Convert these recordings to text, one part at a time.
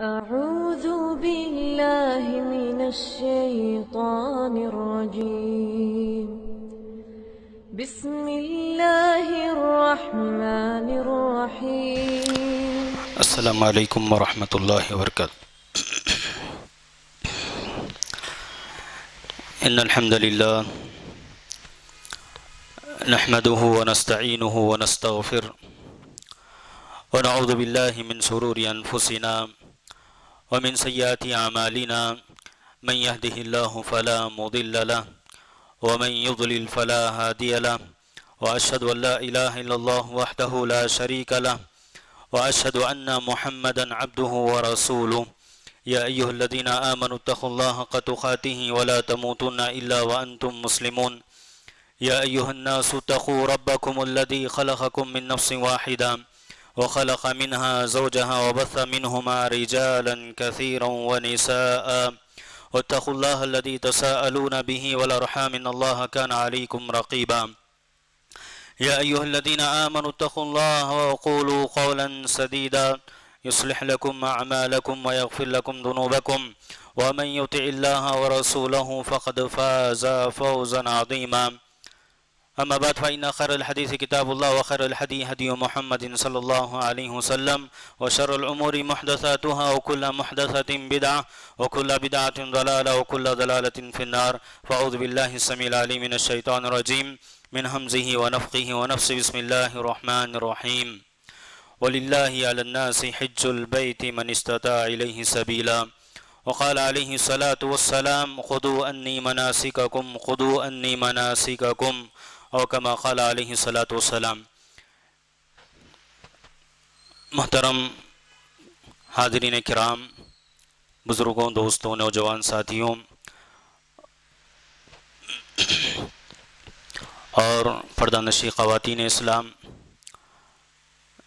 أعوذ بالله من الشيطان الرجيم. بسم الله الرحمن الرحيم. السلام علیکم ورحمۃ اللہ وبرکاتہ إن الحمد للہ نحمده ونستعینه ونستغفر ونعوذ باللہ من شرور أنفسنا ومن سیئات أعمالنا من يهده الله فلا مضل له ومن يضلل فلا هادي له وأشهد أن لا إله إلا الله وحده لا شريك له وأشهد أن محمدا عبده ورسوله. يا أيها الذين آمنوا اتقوا الله حق تقاته ولا تموتن إلا وأنتم مسلمون. يا أيها الناس اتقوا ربكم الذي خلقكم من نفس واحدة وخلق منها زوجها وبث منهما رجالا كثيرا ونساء. واتقوا الله الذي تساءلون به والأرحام إن الله كان عليكم رقيبا. يا أيها الذين آمنوا اتقوا الله وقولوا قولا سديدا. يصلح لكم أعمالكم ويغفر لكم ذنوبكم. ومن يطع الله ورسوله فقد فاز فوزا عظيما. أما بعد فإن خير الحديث كتاب الله وخير الحدي هدي محمد صلى الله عليه وسلم وشر الأمور محدثاتها وكل محدثة بدعة وكل بدعة ضلالة وكل ضلالة في النار. فأعوذ بالله السميع العليم من الشيطان الرجيم من همزه ونفقه ونفسه بسم الله الرحمن الرحيم. ولله على الناس حج البيت من استطاع إليه سبيلا. وقال عليه الصلاة والسلام خذوا أني مناسككم خذوا أني مناسككم. أو كما قال عليه الصلاة والسلام. محترم حاضرین کرام، بزرگوں، دوستوں، نوجوان ساتھیوں، اور پردہ نشی خواتین اسلام،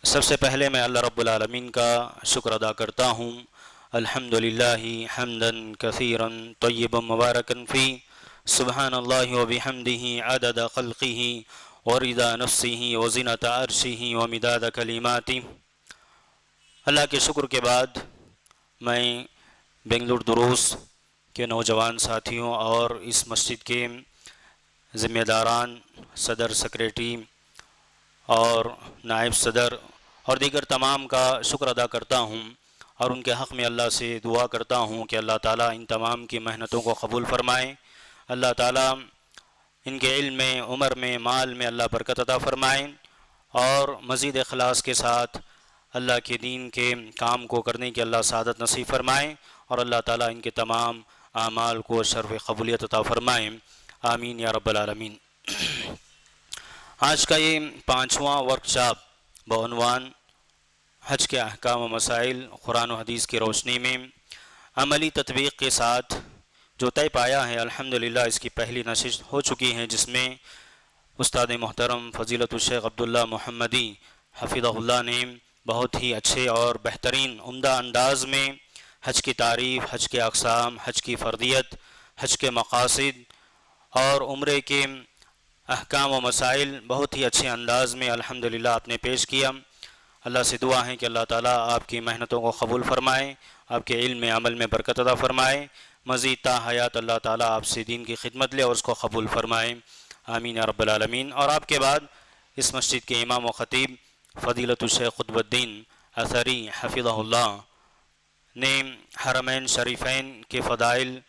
سب سے پہلے میں اللہ رب العالمین کا شکر ادا کرتا ہوں. الحمدللہ حمدن کثیرن طیب مبارکن فی سبحان اللہ و بحمدہ عدد خلقہ وردا نفسہ، وزنت عرشہ، ومداد کلماتی اللہ کے شکر کے بعد میں بنگلور دروس کے نوجوان ساتھیوں اور اس مسجد کے ذمہ داران، صدر سیکریٹری اور نائب صدر اور دیگر تمام کا شکر ادا کرتا ہوں اور ان کے حق میں اللہ سے دعا کرتا ہوں کہ اللہ تعالیٰ ان تمام کی محنتوں کو قبول فرمائے۔ اللہ تعالیٰ ان کے علم میں، عمر میں، مال میں اللہ برکت عطا فرمائے اور مزید اخلاص کے ساتھ اللہ کے دین کے کام کو کرنے کی اللہ سعادت نصیب فرمائے اور اللہ تعالیٰ ان کے تمام اعمال کو شرف قبولیت عطا فرمائے۔ آمین یا رب العالمین۔ آج کا یہ پانچواں ورکشاپ بعنوان حج کے احکام و مسائل قرآن و حدیث کی روشنی میں عملی تطبیق کے ساتھ جو طے پایا ہے، الحمدللہ، اس کی پہلی نشست ہو چکی ہے جس میں استاد محترم فضیلت الشیخ عبداللہ محمدی حفظہ اللہ نے بہت ہی اچھے اور بہترین عمدہ انداز میں حج کی تعریف، حج کے اقسام، حج کی فردیت، حج کے مقاصد اور عمرے کے احکام و مسائل بہت ہی اچھے انداز میں الحمدللہ آپ نے پیش کیا۔ اللہ سے دعا ہے کہ اللہ تعالیٰ آپ کی محنتوں کو قبول فرمائے، آپ کے علم عمل میں برکت عطا فرمائے۔ مزید تا حیات اللہ تعالیٰ آپ سے دین کی خدمت لے اور اس کو قبول فرمائے۔ آمین رب العالمین۔ اور آپ کے بعد اس مسجد کے امام و خطیب فضیلت الشیخ قطب الدین اثری حفظہ اللہ نے حرمین شریفین کے فضائل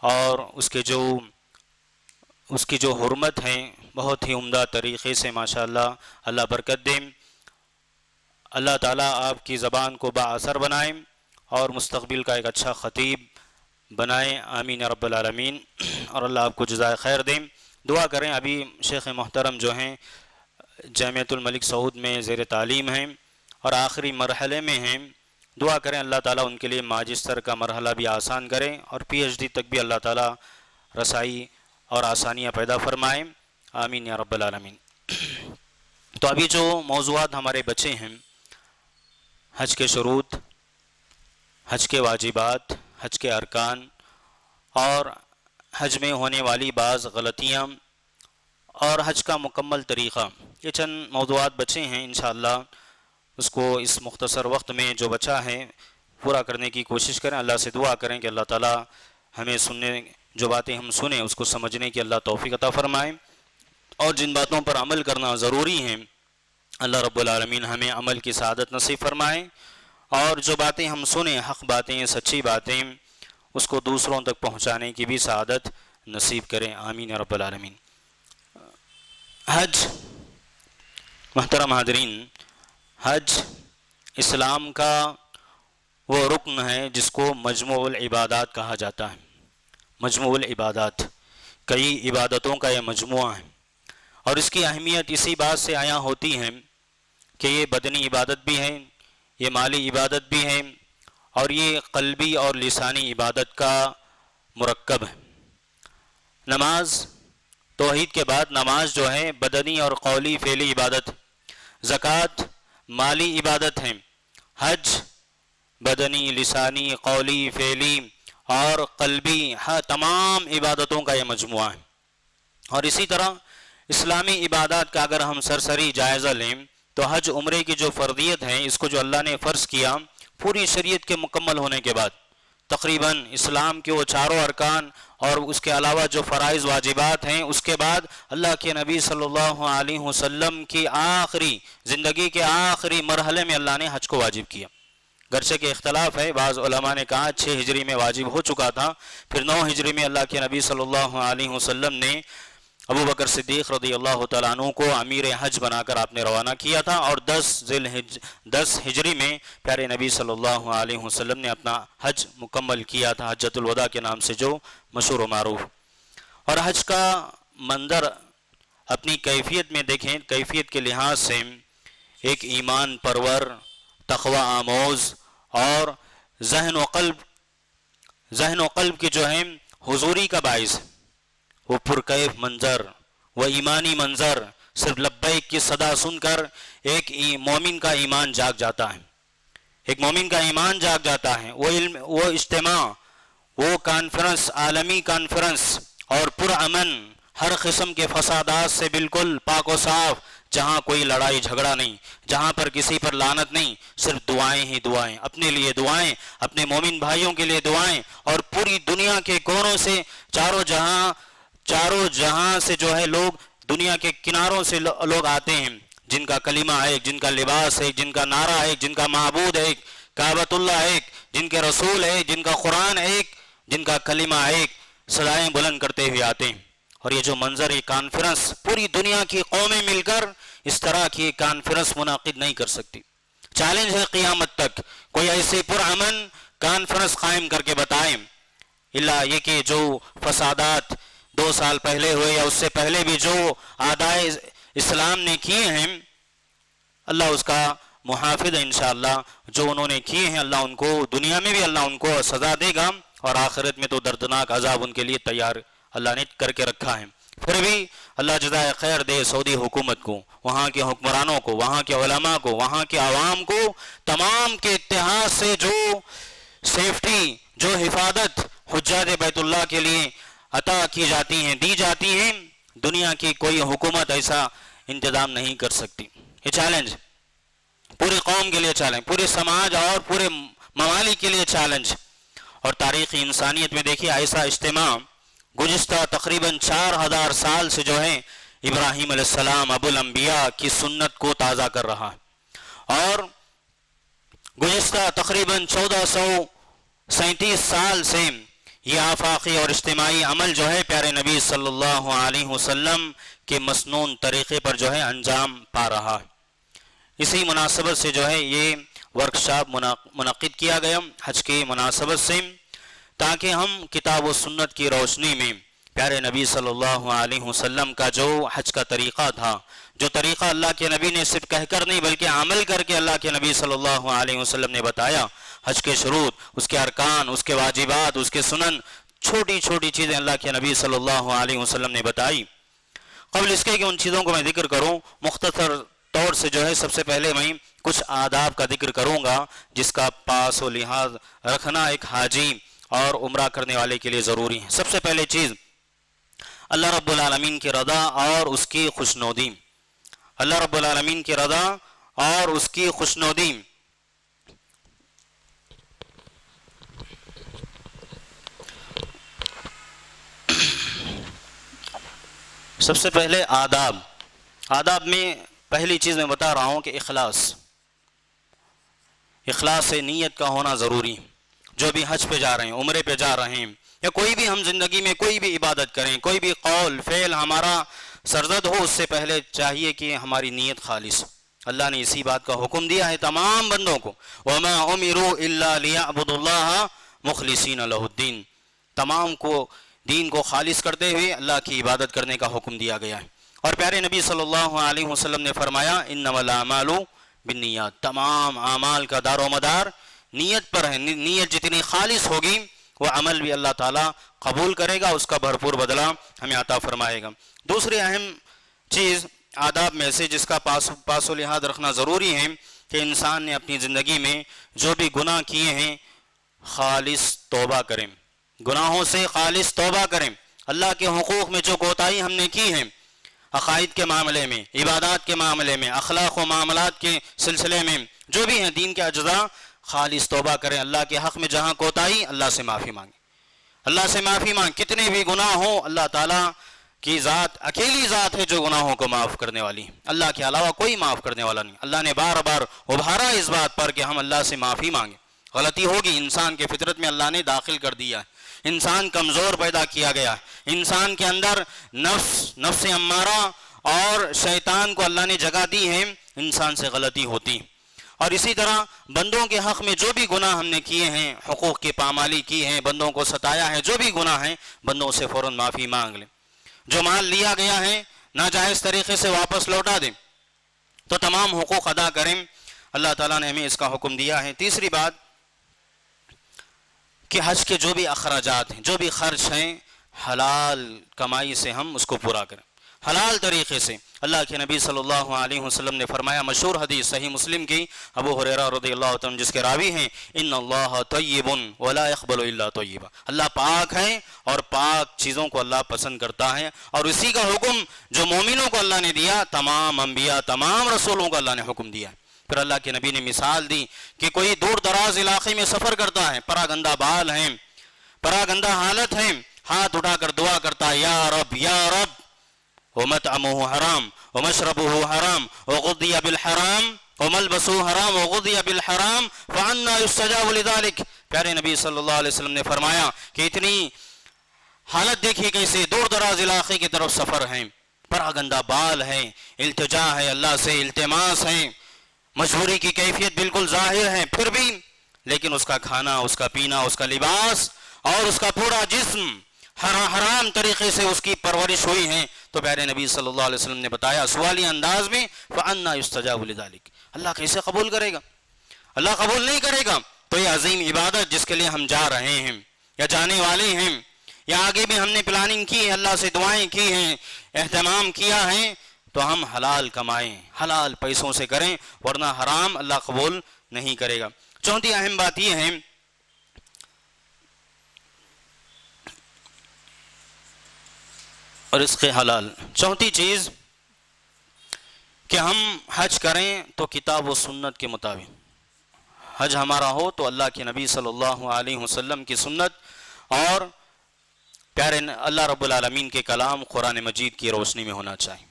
اور اس کے جو اس کی جو حرمت ہیں، بہت ہی عمدہ طریقے سے ماشاءاللہ اللہ برکت دیں۔ اللہ تعالیٰ آپ کی زبان کو باثر بنائیں اور مستقبل کا ایک اچھا خطیب بنائیں. آمین رب العالمین. اور اللہ آپ کو جزائے خیر دیں. دعا کریں، ابھی شیخ محترم جو ہیں، جامعۃ الملک سعود میں زیر تعلیم ہیں اور آخری مرحلے میں ہیں. دعا کریں، اللہ تعالیٰ ان کے لیے ماجستر کا مرحلہ بھی آسان کریں اور پی ایچ ڈی تک بھی اللہ تعالیٰ رسائی اور آسانیاں پیدا فرمائیں آمین یا رب العالمین. تو ابھی جو موضوعات ہمارے بچے ہیں، حج کے شروط، حج کے واجبات حج کے ارکان اور حج میں ہونے والی بعض غلطیاں اور حج کا مکمل طریقہ۔ یہ چند موضوعات بچے ہیں، انشاءاللہ اس کو اس مختصر وقت میں جو بچا ہے پورا کرنے کی کوشش کریں۔ اللہ سے دعا کریں کہ اللہ تعالیٰ ہمیں سننے، جو باتیں ہم سنیں، اس کو سمجھنے کی اللہ توفیق عطا فرمائیں اور جن باتوں پر عمل کرنا ضروری ہیں، اللہ رب العالمین ہمیں عمل کی سعادت نصیب فرمائیں اور جو باتیں ہم سنیں، حق باتیں، سچی باتیں، اس کو دوسروں تک پہنچانے کی بھی سعادت نصیب کریں۔ آمین رب العالمین۔ حج، محترم حاضرین، حج اسلام کا وہ رکن ہے جس کو مجموع العبادات کہا جاتا ہے۔ مجموع العبادات، کئی عبادتوں کا یہ مجموعہ ہے۔ اور اس کی اہمیت اسی بات سے آیا ہوتی ہے کہ یہ بدنی عبادت بھی ہے یہ مالی عبادت بھی ہے اور یہ قلبی اور لسانی عبادت کا مرکب ہے نماز، توحید کے بعد نماز جو ہے بدنی اور قولی فعلی عبادت، زکوٰۃ مالی عبادت ہے حج، بدنی، لسانی، قولی، فعلی اور قلبی ہاں، تمام عبادتوں کا یہ مجموعہ ہے۔ اور اسی طرح اسلامی عبادات کا اگر ہم سرسری جائزہ لیں تو حج عمرے کی جو فردیت ہے اس کو جو اللہ نے فرض کیا، پوری شریعت کے مکمل ہونے کے بعد، تقریباً اسلام کے وہ چاروں ارکان اور اس کے علاوہ جو فرائض، واجبات ہیں، اس کے بعد اللہ کے نبی صلی اللہ علیہ وسلم کی آخری، زندگی کے آخری مرحلے میں اللہ نے حج کو واجب کیا۔ گرچہ کے اختلاف ہے، بعض علماء نے کہا چھ ہجری میں واجب ہو چکا تھا، پھر نو ہجری میں اللہ کے نبی صلی اللہ علیہ وسلم نے ابو بکر صدیق رضی اللہ تعالیٰ عنہ کو امیر حج بنا کر آپ نے روانہ کیا تھا اور دس ذیل دس ہجری میں پیارے نبی صلی اللہ علیہ وسلم نے اپنا حج مکمل کیا تھا حجت الوداع کے نام سے جو مشہور و معروف۔ اور حج کا منظر اپنی کیفیت میں دیکھیں، کیفیت کے لحاظ سے ایک ایمان پرور، تقوی آموز اور ذہن و قلب ذہن و قلب کی جو ہے حضوری کا باعث ہے۔ وہ پرکیف منظر وہ ایمانی منظر صرف لبیک کی صدا سن کر ایک مومن کا ایمان جاگ جاتا ہے۔ ایک مومن کا ایمان جاگ جاتا ہے۔ وہ علم، وہ اجتماع، وہ کانفرنس عالمی کانفرنس اور پرامن ہر قسم کے فسادات سے بالکل پاک و صاف، جہاں کوئی لڑائی جھگڑا نہیں، جہاں پر کسی پر لانت نہیں، صرف دعائیں ہی دعائیں۔ اپنے لیے دعائیں، اپنے مومن بھائیوں کے لیے دعائیں اور پوری دنیا کے کونوں سے چاروں جہاں چاروں جہاں سے جو ہے لوگ دنیا کے کناروں سے لوگ آتے ہیں۔ جن کا کلمہ ایک، جن کا لباس ہے جن کا نعرہ ایک، جن کا معبود ایک، کعبۃ اللہ ایک، جن کے رسول ہے جن کا قرآن ایک، جن کا کلمہ ایک، صدائیں بلند کرتے ہوئے آتے ہیں۔ اور یہ جو منظر، یہ کانفرنس پوری دنیا کی قومیں مل کر اس طرح کی کانفرنس منعقد نہیں کر سکتی۔ چیلنج ہے قیامت تک۔ کوئی ایسے پرامن کانفرنس قائم کر کے بتائیں۔ اللہ یہ کہ جو فسادات دو سال پہلے ہوئے یا اس سے پہلے بھی جو آدائے اسلام نے کیے ہیں، اللہ اس کا محافظ ہے انشاءاللہ۔ جو انہوں نے کیے ہیں، اللہ ان کو، دنیا میں بھی اللہ ان کو سزا دے گا اور آخرت میں تو دردناک عذاب ان کے لیے تیار اللہ نے کر کے رکھا ہے۔ پھر بھی اللہ جزائے خیر دے سعودی حکومت کو، وہاں کے حکمرانوں کو، وہاں کے علماء کو، وہاں کے عوام کو، تمام کے اتحاد سے جو سیفٹی جو حفاظت حجات بیت اللہ کے لیے عطا کی جاتی ہیں، دی جاتی ہیں، دنیا کی کوئی حکومت ایسا انتظام نہیں کر سکتی۔ یہ چیلنج پوری قوم کے لیے چیلنج پورے سماج اور پورے ممالک کے لیے چیلنج اور تاریخی انسانیت میں دیکھیے، ایسا اجتماع گزشتہ تقریباً چار ہزار سال سے جو ہے، ابراہیم علیہ السلام ابو الانبیاء کی سنت کو تازہ کر رہا ہے۔ اور گزشتہ تقریباً چودہ سو سینتیس سال سے یہ آفاقی اور اجتماعی عمل جو ہے پیارے نبی صلی اللہ علیہ وسلم کے مسنون طریقے پر جو ہے انجام پا رہا ہے۔ اسی مناسبت سے جو ہے یہ ورکشاپ منعقد کیا گیا حج کی مناسبت سے، تاکہ ہم کتاب و سنت کی روشنی میں پیارے نبی صلی اللہ علیہ وسلم کا جو حج کا طریقہ تھا، جو طریقہ اللہ کے نبی نے صرف کہہ کر نہیں بلکہ عمل کر کے اللہ کے نبی صلی اللہ علیہ وسلم نے بتایا، حج کے شروط، اس کے ارکان، اس کے واجبات، اس کے سنن، چھوٹی چھوٹی چیزیں اللہ کے نبی صلی اللہ علیہ وسلم نے بتائی۔ قبل اس کے کہ ان چیزوں کو میں ذکر کروں، مختصر طور سے جو ہے، سب سے پہلے میں کچھ آداب کا ذکر کروں گا، جس کا پاس و لحاظ رکھنا ایک حاجی اور عمرہ کرنے والے کے لیے ضروری ہے۔ سب سے پہلے چیز اللہ رب العالمین کی رضا اور اس کی خوشنودی اللہ رب العالمین کی رضا اور اس کی خوشنودی سب سے پہلے آداب۔ آداب میں پہلی چیز میں بتا رہا ہوں کہ اخلاص۔ اخلاص سے نیت کا ہونا ضروری۔ جو بھی حج پہ جا رہے ہیں، عمرے پہ جا رہے ہیں یا کوئی بھی ہم زندگی میں کوئی بھی عبادت کریں، کوئی بھی قول، فعل ہمارا سرزد ہو، اس سے پہلے چاہیے کہ ہماری نیت خالص ہو۔ اللہ نے اسی بات کا حکم دیا ہے تمام بندوں کو۔ وما امروا الا ليعبدوا الله مخلصین له الدین تمام کو دین کو خالص کرتے ہوئے اللہ کی عبادت کرنے کا حکم دیا گیا ہے۔ اور پیارے نبی صلی اللہ علیہ وسلم نے فرمایا انما الاعمال بالنیات تمام اعمال کا دار و مدار نیت پر ہے، نیت جتنی خالص ہوگی وہ عمل بھی اللہ تعالیٰ قبول کرے گا، اس کا بھرپور بدلہ ہمیں عطا فرمائے گا۔ دوسری اہم چیز آداب میں سے، جس کا پاس پاس و لحاظ رکھنا ضروری ہے کہ انسان نے اپنی زندگی میں جو بھی گناہ کیے ہیں، خالص توبہ کریں۔ گناہوں سے خالص توبہ کریں۔ اللہ کے حقوق میں جو کوتاہی ہم نے کی ہے، عقائد کے معاملے میں، عبادات کے معاملے میں، اخلاق و معاملات کے سلسلے میں، جو بھی ہیں، دین کے اجزاء خالص توبہ کریں۔ اللہ کے حق میں جہاں کوتاہی، اللہ سے معافی مانگیں۔ اللہ سے معافی مانگ، کتنے بھی گناہ ہوں، اللہ تعالیٰ کی ذات، اکیلی ذات ہے جو گناہوں کو معاف کرنے والی اللہ کے علاوہ کوئی معاف کرنے والا نہیں۔ اللہ نے بار بار ابھارا اس بات پر کہ ہم اللہ سے معافی مانگیں۔ غلطی ہوگی، انسان کے فطرت میں اللہ نے داخل کر دیا ہے۔ انسان کمزور پیدا کیا گیا ہے۔ انسان کے اندر نفس نفس امارہ اور شیطان کو اللہ نے جگہ دی ہے انسان سے غلطی ہوتی اور اسی طرح بندوں کے حق میں جو بھی گناہ ہم نے کیے ہیں، حقوق کی پامالی کی ہیں، بندوں کو ستایا ہے، جو بھی گناہ ہیں، بندوں سے فوراً معافی مانگ لیں۔ جو مال لیا گیا ہے، ناجائز طریقے سے واپس لوٹا دیں۔ تو تمام حقوق ادا کریں۔ اللہ تعالیٰ نے ہمیں اس کا حکم دیا ہے۔ تیسری بات، کہ حج کے جو بھی اخراجات ہیں، جو بھی خرچ ہیں، حلال کمائی سے ہم اس کو پورا کریں۔ حلال طریقے سے۔ اللہ کے نبی صلی اللہ علیہ وسلم نے فرمایا، مشہور حدیث صحیح مسلم کی، ابو حریرہ رضی اللہ عنہ جس کے راوی ہیں، ان اللہ طیب ولا يقبل الا طیبا اللہ پاک ہے اور پاک چیزوں کو اللہ پسند کرتا ہے۔ اور اسی کا حکم جو مومنوں کو اللہ نے دیا، تمام انبیاء، تمام رسولوں کو اللہ نے حکم دیا پھر اللہ کے نبی نے مثال دی کہ کوئی دور دراز علاقے میں سفر کرتا ہے پرا گندہ بال ہیں پرا گندہ حالت ہے ہاتھ اٹھا کر دعا کرتا ہے، یا رب یا رب! ومطعمه حرام، ومشربه حرام، وغضي بالحرام، وملبسه حرام، وغضي بالحرام، فعنا يستجاب لذلك. پیارے نبی صلی اللہ علیہ وسلم نے فرمایا کہ اتنی حالت دیکھیے کیسے دور دراز علاقے کی طرف سفر ہیں، پراگندہ بال ہے التجا ہے اللہ سے، التماس ہے مجبوری کی کیفیت بالکل ظاہر ہے، پھر بھی، لیکن اس کا کھانا، اس کا پینا، اس کا لباس اور اس کا پورا جسم حرام طریقے سے اس کی پرورش ہوئی ہیں۔ تو پیارے نبی صلی اللہ علیہ وسلم نے بتایا، سوالی انداز میں، فَأَنَّا يُسْتَجَابُ لِذَلِكِ۔ اللہ کیسے قبول کرے گا؟ اللہ قبول نہیں کرے گا، تو یہ عظیم عبادت جس کے لیے ہم جا رہے ہیں، یا جانے والے ہیں، یا آگے بھی ہم نے پلاننگ کی ہے، اللہ سے دعائیں کی ہیں، اہتمام کیا ہے، تو ہم حلال کمائیں، حلال پیسوں سے کریں، ورنہ حرام اللہ قبول نہیں کرے گا۔ چوتھی اہم بات یہ ہے اور اس کے حلال۔ چوتھی چیز کہ ہم حج کریں تو کتاب و سنت کے مطابق۔ حج ہمارا ہو تو اللہ کے نبی صلی اللہ علیہ وسلم کی سنت اور پیارے اللہ رب العالمین کے کلام قرآن مجید کی روشنی میں ہونا چاہیے۔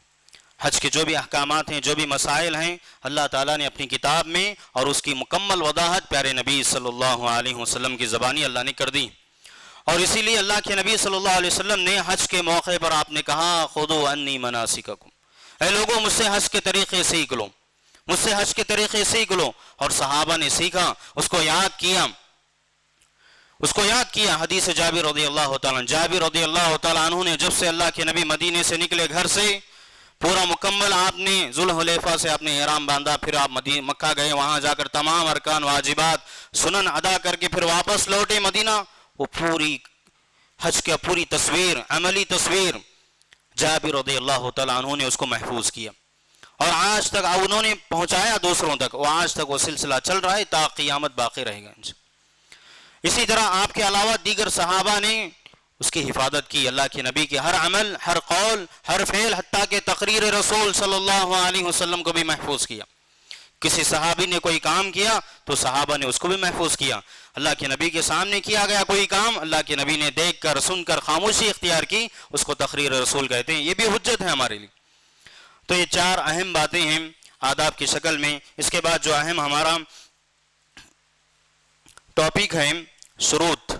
حج کے جو بھی احکامات ہیں، جو بھی مسائل ہیں، اللہ تعالیٰ نے اپنی کتاب میں اور اس کی مکمل وضاحت پیارے نبی صلی اللہ علیہ وسلم کی زبانی اللہ نے کر دی۔ اور اسی لیے اللہ کے نبی صلی اللہ علیہ وسلم نے حج کے موقع پر آپ نے کہا، خودو انی مناسککم۔ اے لوگوں مجھ سے حج کے طریقے سیکھ لو۔ مجھ سے حج کے طریقے سیکھ لو۔ اور صحابہ نے سیکھا، اس کو یاد کیا۔ اس کو یاد کیا۔ حدیث جابر رضی اللہ تعالیٰ جابر رضی اللہ تعالیٰ عنہ نے جب سے اللہ کے نبی مدینے سے نکلے گھر سے، پورا مکمل آپ نے ذوالحلیفہ سے آپ نے احرام باندھا، پھر آپ مکہ گئے، وہاں جا کر تمام ارکان واجبات سنن ادا کر کے پھر واپس لوٹے مدینہ۔ وہ پوری حج کا پوری تصویر، عملی تصویر۔ جابر رضی اللہ تعالیٰ عنہ نے اس کو محفوظ کیا۔ اور آج تک انہوں نے پہنچایا دوسروں تک۔ وہ آج تک وہ سلسلہ چل رہا ہے تا قیامت باقی رہے گا اسی طرح آپ کے علاوہ دیگر صحابہ نے اس کی حفاظت کی، اللہ کے نبی کے ہر عمل، ہر قول، ہر فعل، حتیٰ کہ تقریر رسول صلی اللہ علیہ وسلم کو بھی محفوظ کیا۔ کسی صحابی نے کوئی کام کیا تو صحابہ نے اس کو بھی محفوظ کیا۔ اللہ کے نبی کے سامنے کیا گیا کوئی کام، اللہ کے نبی نے دیکھ کر، سن کر خاموشی اختیار کی، اس کو تقریر رسول کہتے ہیں۔ یہ بھی حجت ہے ہمارے لیے۔ تو یہ چار اہم باتیں ہیں آداب کی شکل میں۔ اس کے بعد جو اہم ہمارا ٹاپک ہے، شروط۔